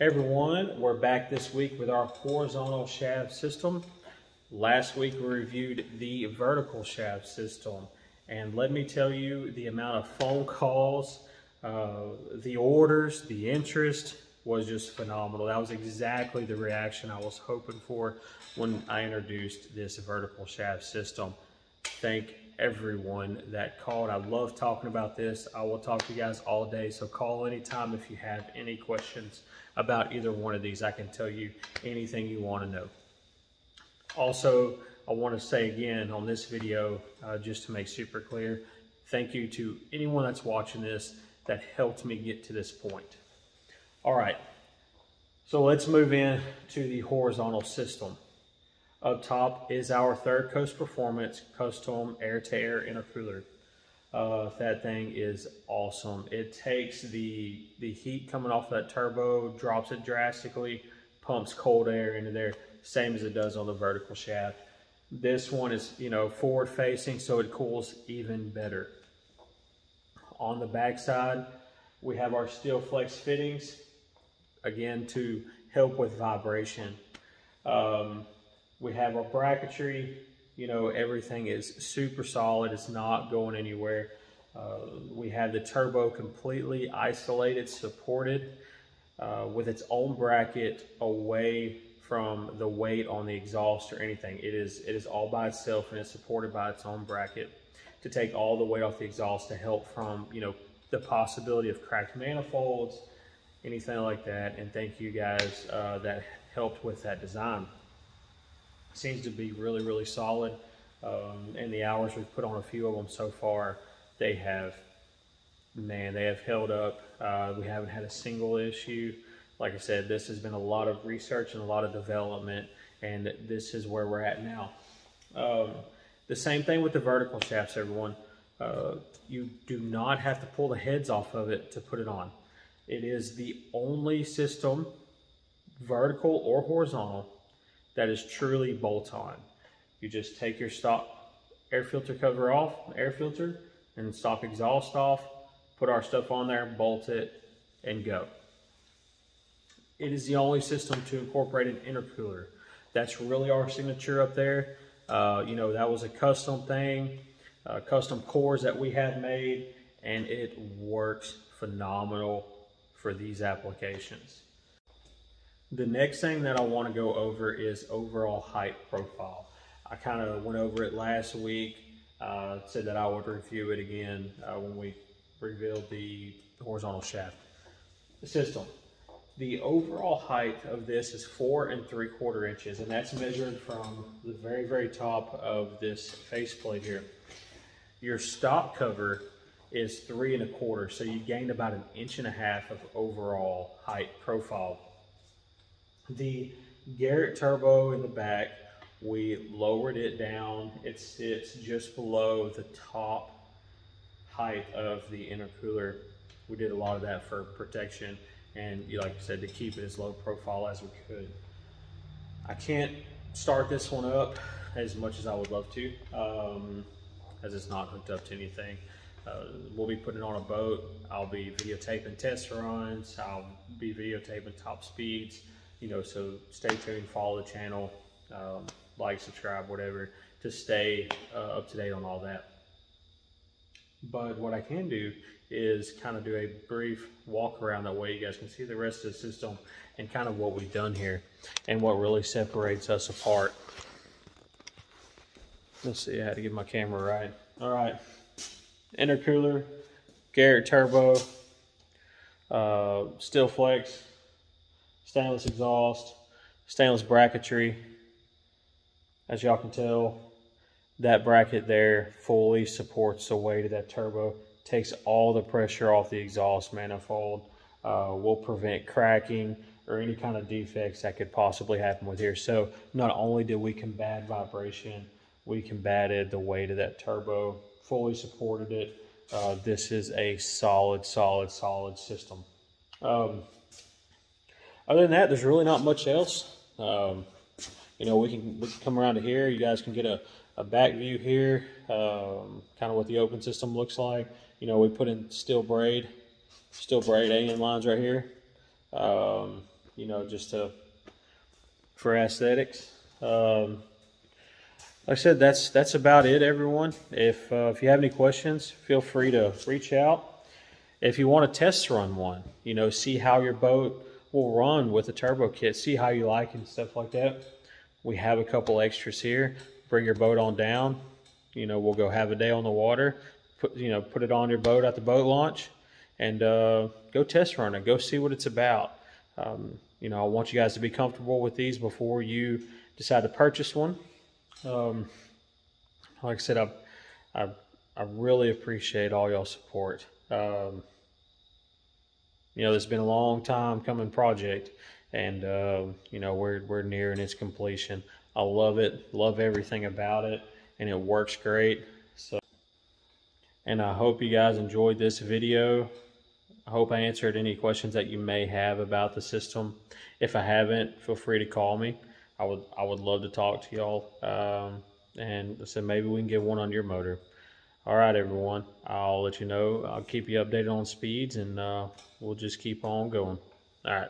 Hey everyone, we're back this week with our horizontal shaft system. Last week we reviewed the vertical shaft system and let me tell you the amount of phone calls, uh, the orders, the interest was just phenomenal. That was exactly the reaction I was hoping for when I introduced this vertical shaft system. Thank everyone that called. I love talking about this. I will talk to you guys all day, so call anytime if you have any questions about either one of these. I can tell you anything you want to know. Also, I want to say again on this video, uh, just to make super clear, thank you to anyone that's watching this that helped me get to this point. All right, so let's move in to the horizontal system. Up top is our Third Coast Performance Custom Air-to-Air Intercooler. Uh, that thing is awesome. It takes the, the heat coming off that turbo, drops it drastically, pumps cold air into there, same as it does on the vertical shaft. This one is, you know, forward facing, so it cools even better. On the back side, we have our steel flex fittings, again, to help with vibration. Um, we have our bracketry, you know, everything is super solid. It's not going anywhere. Uh, we have the turbo completely isolated, supported uh, with its own bracket away from the weight on the exhaust or anything. It is, it is all by itself and it's supported by its own bracket to take all the weight off the exhaust to help from, you know, the possibility of cracked manifolds, anything like that. And thank you guys uh, that helped with that design seems to be really, really solid. Um, and the hours we've put on a few of them so far, they have, man, they have held up. Uh, we haven't had a single issue. Like I said, this has been a lot of research and a lot of development, and this is where we're at now. Um, the same thing with the vertical shafts, everyone. Uh, you do not have to pull the heads off of it to put it on. It is the only system, vertical or horizontal, that is truly bolt-on. You just take your stock air filter cover off, air filter, and stock exhaust off, put our stuff on there, bolt it, and go. It is the only system to incorporate an intercooler. That's really our signature up there. Uh, you know, that was a custom thing, uh, custom cores that we had made, and it works phenomenal for these applications. The next thing that I want to go over is overall height profile. I kind of went over it last week, uh, said that I would review it again uh, when we revealed the horizontal shaft system. The overall height of this is four and three quarter inches, and that's measured from the very, very top of this faceplate here. Your stop cover is three and a quarter, so you gained about an inch and a half of overall height profile the Garrett turbo in the back, we lowered it down. It sits just below the top height of the intercooler. We did a lot of that for protection and you like I said, to keep it as low profile as we could. I can't start this one up as much as I would love to, um, as it's not hooked up to anything. Uh, we'll be putting it on a boat. I'll be videotaping test runs. I'll be videotaping top speeds you know, so stay tuned, follow the channel, um, like, subscribe, whatever, to stay uh, up to date on all that. But what I can do is kind of do a brief walk around that way you guys can see the rest of the system and kind of what we've done here and what really separates us apart. Let's see, I had to get my camera right. All right, intercooler, Garrett Turbo, uh, Steel Flex, stainless exhaust, stainless bracketry. As y'all can tell, that bracket there fully supports the weight of that turbo, takes all the pressure off the exhaust manifold, uh, will prevent cracking or any kind of defects that could possibly happen with here. So not only did we combat vibration, we combated the weight of that turbo, fully supported it. Uh, this is a solid, solid, solid system. Um, other than that, there's really not much else. Um, you know, we can, we can come around to here. You guys can get a, a back view here, um, kind of what the open system looks like. You know, we put in steel braid, steel braid AN lines right here. Um, you know, just to for aesthetics. Um, like I said, that's that's about it, everyone. If uh, if you have any questions, feel free to reach out. If you want to test run one, you know, see how your boat will run with a turbo kit, see how you like it and stuff like that. We have a couple extras here. Bring your boat on down. You know, we'll go have a day on the water. Put you know, put it on your boat at the boat launch, and uh, go test run it. Go see what it's about. Um, you know, I want you guys to be comfortable with these before you decide to purchase one. Um, like I said, I, I, I really appreciate all y'all support. Um, you know, has been a long time coming project, and uh, you know we're we're nearing its completion. I love it, love everything about it, and it works great. So, and I hope you guys enjoyed this video. I hope I answered any questions that you may have about the system. If I haven't, feel free to call me. I would I would love to talk to y'all. Um, and so maybe we can get one on your motor. All right, everyone. I'll let you know. I'll keep you updated on speeds, and uh, we'll just keep on going. All right.